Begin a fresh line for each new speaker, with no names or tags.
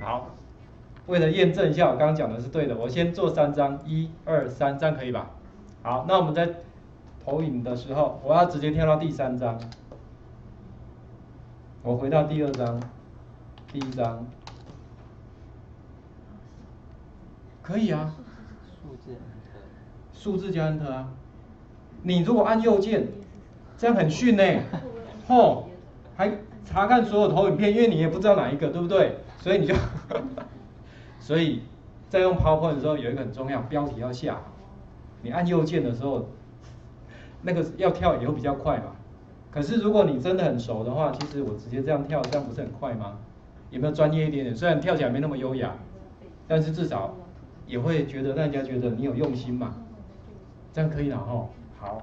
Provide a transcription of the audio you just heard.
好，为了验证一下我刚刚讲的是对的，我先做三张，一二三，这样可以吧？好，那我们在投影的时候，我要直接跳到第三张，我回到第二张，第一张，可以啊，
数字
数字加 Enter 啊。你如果按右键，这样很逊呢，吼，还查看所有投影片，因为你也不知道哪一个，对不对？所以你就，所以在用 PowerPoint 的时候有一个很重要，标题要下。你按右键的时候，那个要跳也会比较快嘛。可是如果你真的很熟的话，其实我直接这样跳，这样不是很快吗？有没有专业一点点？虽然跳起来没那么优雅，但是至少也会觉得让人家觉得你有用心嘛。这样可以了吼。好。